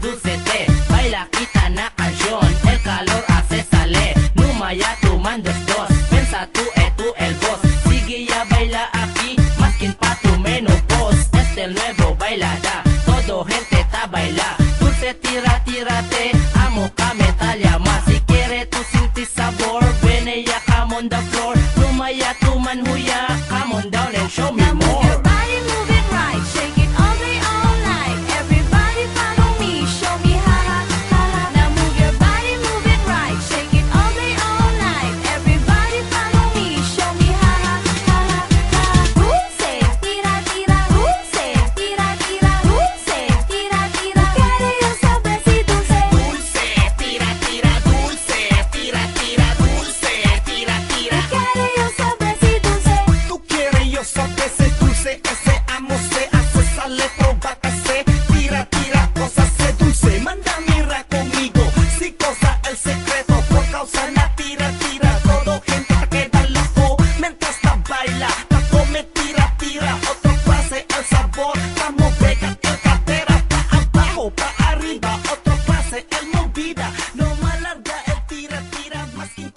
dulce té, baila quita na canción, el calor hace sale, Numaya tomando dos, pensa tú es tú el boss, sigue ya baila aquí, más que pa' tu menopos, este el nuevo bailada, todo gente está baila, dulce tira, tírate, amo kame talya más, si quiere tú sentir sabor, ven ella come on the floor, Numaya tu man huya, come on down and show me tira tira todo gente se queda en la bo mientras te baila taca me tira tira. Otro pase el sabor la mueve hasta el cadera. Pa abajo pa arriba otro frase el movida no mala idea el tira tira más que